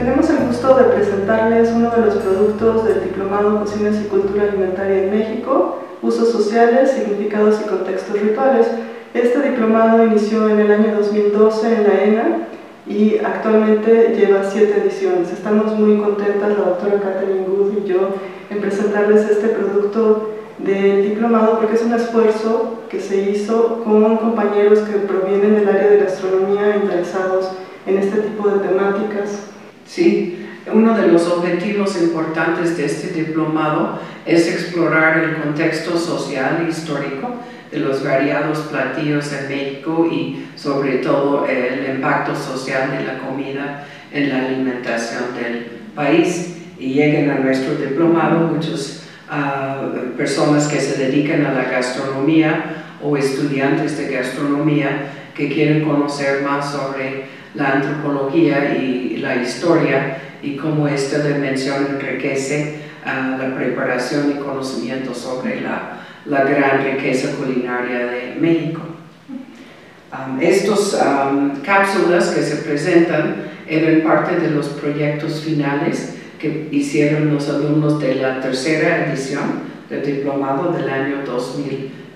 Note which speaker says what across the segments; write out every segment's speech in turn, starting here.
Speaker 1: Tenemos el gusto de presentarles uno de los productos del Diplomado Cocinas y Cultura Alimentaria en México, Usos Sociales, Significados y Contextos Rituales. Este diplomado inició en el año 2012 en la ENA y actualmente lleva siete ediciones. Estamos muy contentas, la doctora Catherine Good y yo, en presentarles este producto del diplomado porque es un esfuerzo que se hizo con compañeros que provienen del área de gastronomía interesados en este tipo de temáticas.
Speaker 2: Sí, uno de los objetivos importantes de este diplomado es explorar el contexto social e histórico de los variados platillos en México y sobre todo el impacto social de la comida en la alimentación del país. Y llegan a nuestro diplomado muchas ah, personas que se dedican a la gastronomía o estudiantes de gastronomía que quieren conocer más sobre la antropología y la historia y cómo esta dimensión enriquece uh, la preparación y conocimiento sobre la, la, gran riqueza culinaria de México. Um, Estas um, cápsulas que se presentan eran parte de los proyectos finales que hicieron los alumnos de la tercera edición del diplomado del año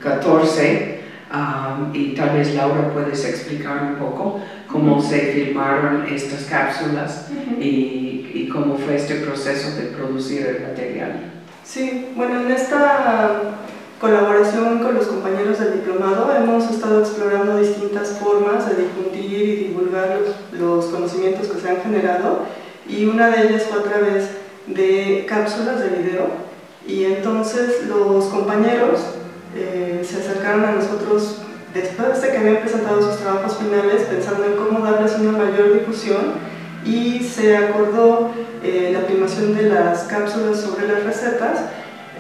Speaker 2: 2014 um, y tal vez Laura puedes explicar un poco cómo se filmaron estas cápsulas y, y, cómo fue este proceso de producir el material.
Speaker 1: Sí, bueno, en esta colaboración con los compañeros del diplomado hemos estado explorando distintas formas de difundir y divulgar los, los conocimientos que se han generado y una de ellas fue a través de cápsulas de video y entonces los compañeros eh, se acercaron a nosotros después de que habían presentado sus trabajos finales, pensando en cómo darles una mayor difusión, y se acordó eh, la filmación de las cápsulas sobre las recetas,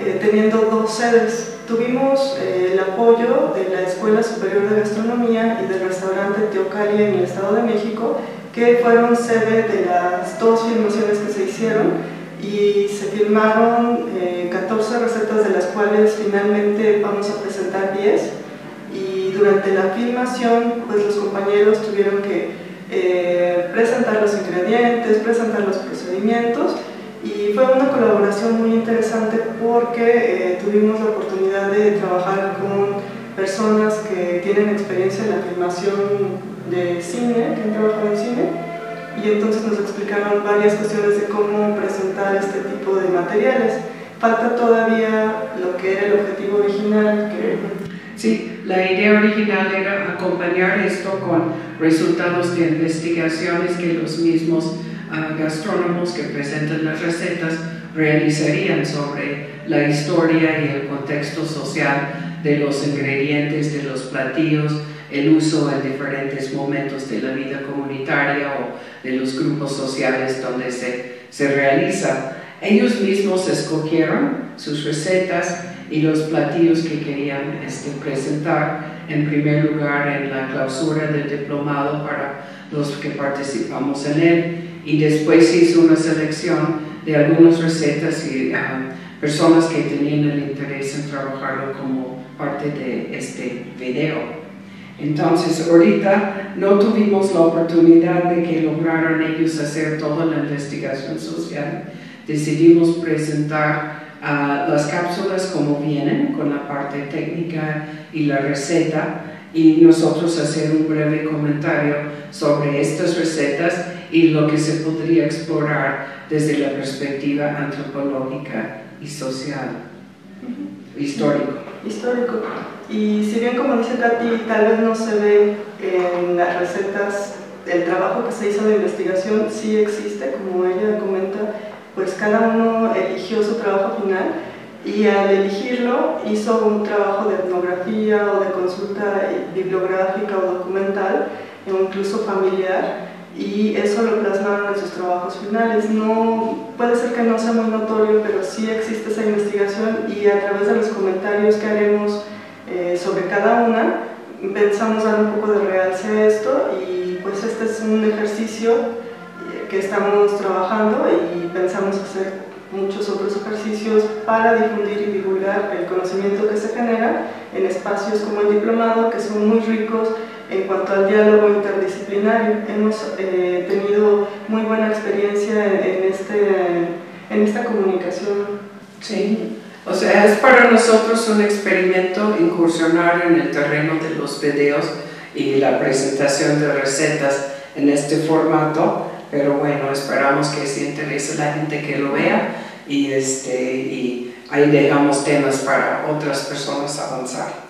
Speaker 1: eh, teniendo dos sedes. Tuvimos el apoyo de la Escuela Superior de Gastronomía y del restaurante Teocaria en el Estado de México, que fueron sede de las dos filmaciones que se hicieron y se filmaron 14 recetas de las cuales finalmente vamos a presentar 10 durante la filmación pues los compañeros tuvieron que eh, presentar los ingredientes, presentar los procedimientos. Y fue una colaboración muy interesante porque eh, tuvimos la oportunidad de trabajar con personas que tienen experiencia en la filmación de cine, que han trabajado en cine y entonces nos explicaron varias cuestiones de cómo presentar este tipo de materiales. Falta todavía lo que era el objetivo original que
Speaker 2: Sí, la idea original era acompañar esto con resultados de investigaciones que los mismos ah, gastrónomos que presentan las recetas realizarían sobre la historia y el contexto social de los ingredientes, de los platillos, el uso en diferentes momentos de la vida comunitaria o de los grupos sociales donde se, se realiza. Ellos mismos escogieron sus recetas y los platillos que querían este, presentar en primer lugar en la clausura del diplomado para los que participamos en él y después hizo una selección de algunas recetas y ah, personas que tenían el interés en trabajarlo como parte de este video. Entonces, ahorita no tuvimos la oportunidad de que lograran ellos hacer toda la investigación social. Decidimos presentar las cápsulas como vienen, con la parte técnica y la receta, y nosotros hacer un breve comentario sobre estas recetas y lo que se podría explorar desde la perspectiva antropológica y social, histórico.
Speaker 1: Histórico. Y si bien, como dice Katy, tal vez no se ve en las recetas el trabajo que se hizo de investigación, sí existe, como ella comenta, pues cada uno eligió su trabajo final y al elegirlo hizo un trabajo de etnografía o de consulta bibliográfica o documental o incluso familiar y eso lo plasmaron en sus trabajos finales. No, puede ser que no sea muy notorio, pero sí existe esa investigación y a través de los comentarios que haremos eh, sobre cada una pensamos dar un poco de realce a esto y pues este es un ejercicio que estamos trabajando y pensamos hacer muchos otros ejercicios para difundir y divulgar el conocimiento que se genera en espacios como el diplomado, que son muy ricos en cuanto al diálogo interdisciplinario. Hemos eh, tenido muy buena experiencia en, este, en esta comunicación.
Speaker 2: Sí, o sea, es para nosotros un experimento incursionar en el terreno de los videos y la presentación de recetas en este formato, pero bueno, esperamos que se interese la gente que lo vea y, este, y ahí dejamos temas para otras personas avanzar.